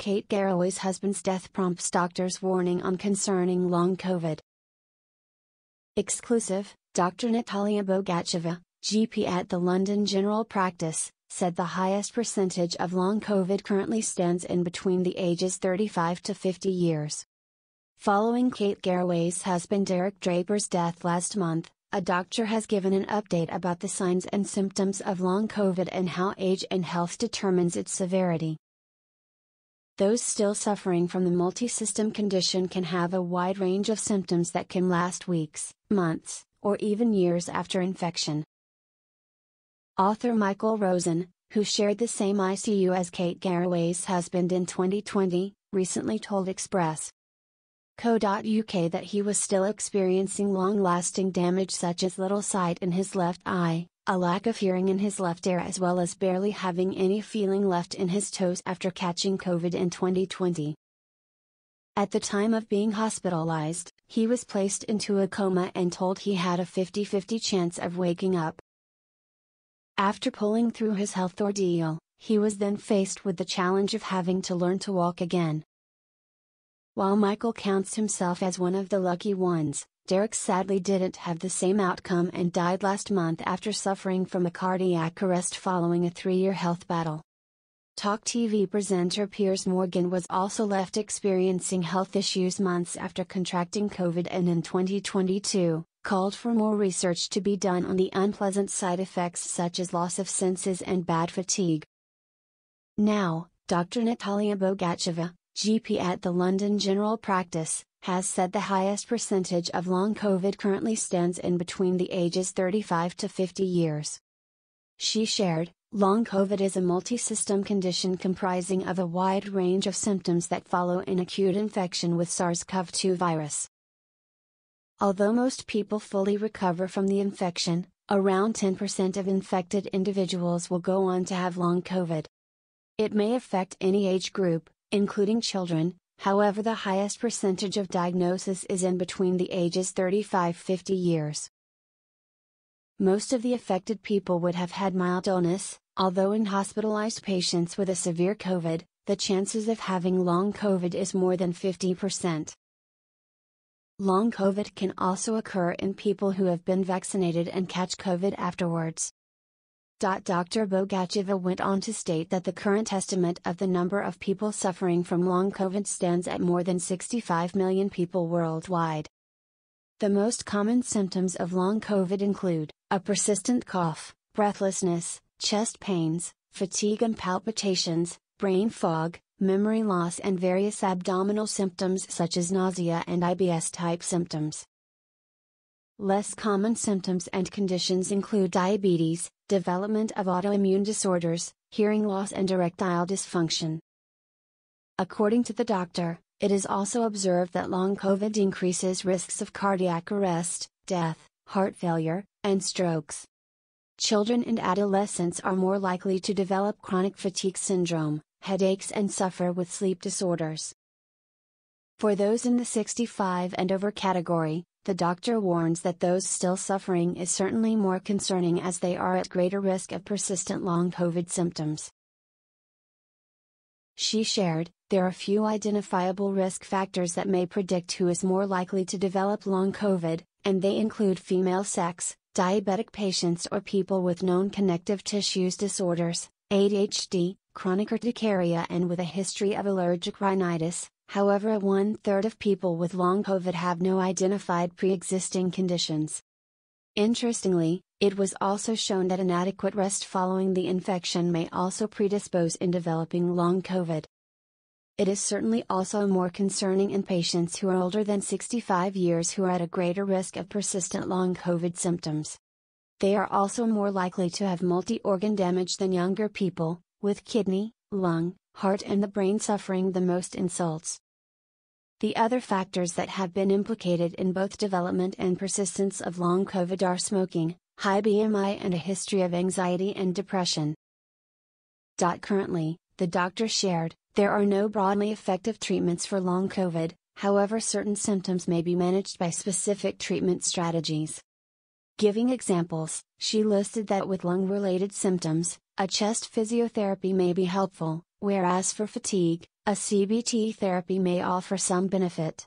Kate Garraway's husband's death prompts doctors' warning on concerning long COVID. Exclusive Dr. Natalia Bogacheva, GP at the London General Practice, said the highest percentage of long COVID currently stands in between the ages 35 to 50 years. Following Kate Garraway's husband Derek Draper's death last month, a doctor has given an update about the signs and symptoms of long COVID and how age and health determines its severity. Those still suffering from the multi-system condition can have a wide range of symptoms that can last weeks, months, or even years after infection. Author Michael Rosen, who shared the same ICU as Kate Garraway's husband in 2020, recently told Express. Co.uk that he was still experiencing long lasting damage such as little sight in his left eye, a lack of hearing in his left ear, as well as barely having any feeling left in his toes after catching COVID in 2020. At the time of being hospitalized, he was placed into a coma and told he had a 50 50 chance of waking up. After pulling through his health ordeal, he was then faced with the challenge of having to learn to walk again. While Michael counts himself as one of the lucky ones, Derek sadly didn't have the same outcome and died last month after suffering from a cardiac arrest following a three year health battle. Talk TV presenter Piers Morgan was also left experiencing health issues months after contracting COVID and in 2022, called for more research to be done on the unpleasant side effects such as loss of senses and bad fatigue. Now, Dr. Natalia Bogacheva, GP at the London General Practice, has said the highest percentage of long COVID currently stands in between the ages 35 to 50 years. She shared, Long COVID is a multi-system condition comprising of a wide range of symptoms that follow an acute infection with SARS-CoV-2 virus. Although most people fully recover from the infection, around 10% of infected individuals will go on to have long COVID. It may affect any age group, including children, however, the highest percentage of diagnosis is in between the ages 35 50 years. Most of the affected people would have had mild illness, although in hospitalized patients with a severe COVID, the chances of having long COVID is more than 50%. Long COVID can also occur in people who have been vaccinated and catch COVID afterwards. Dr. Bogacheva went on to state that the current estimate of the number of people suffering from long COVID stands at more than 65 million people worldwide. The most common symptoms of long COVID include a persistent cough, breathlessness, chest pains, fatigue and palpitations, brain fog, memory loss, and various abdominal symptoms such as nausea and IBS type symptoms. Less common symptoms and conditions include diabetes, development of autoimmune disorders, hearing loss, and erectile dysfunction. According to the doctor, it is also observed that long COVID increases risks of cardiac arrest, death, heart failure, and strokes. Children and adolescents are more likely to develop chronic fatigue syndrome, headaches, and suffer with sleep disorders. For those in the 65 and over category, the doctor warns that those still suffering is certainly more concerning as they are at greater risk of persistent long COVID symptoms. She shared, there are few identifiable risk factors that may predict who is more likely to develop long COVID, and they include female sex, diabetic patients or people with known connective tissues disorders, ADHD, chronic urticaria, and with a history of allergic rhinitis, However, one third of people with long COVID have no identified pre existing conditions. Interestingly, it was also shown that inadequate rest following the infection may also predispose in developing long COVID. It is certainly also more concerning in patients who are older than 65 years who are at a greater risk of persistent long COVID symptoms. They are also more likely to have multi organ damage than younger people, with kidney, lung, heart and the brain suffering the most insults. The other factors that have been implicated in both development and persistence of long COVID are smoking, high BMI, and a history of anxiety and depression. Currently, the doctor shared, there are no broadly effective treatments for long COVID, however, certain symptoms may be managed by specific treatment strategies. Giving examples, she listed that with lung related symptoms, a chest physiotherapy may be helpful, whereas for fatigue, a CBT therapy may offer some benefit.